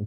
Oh.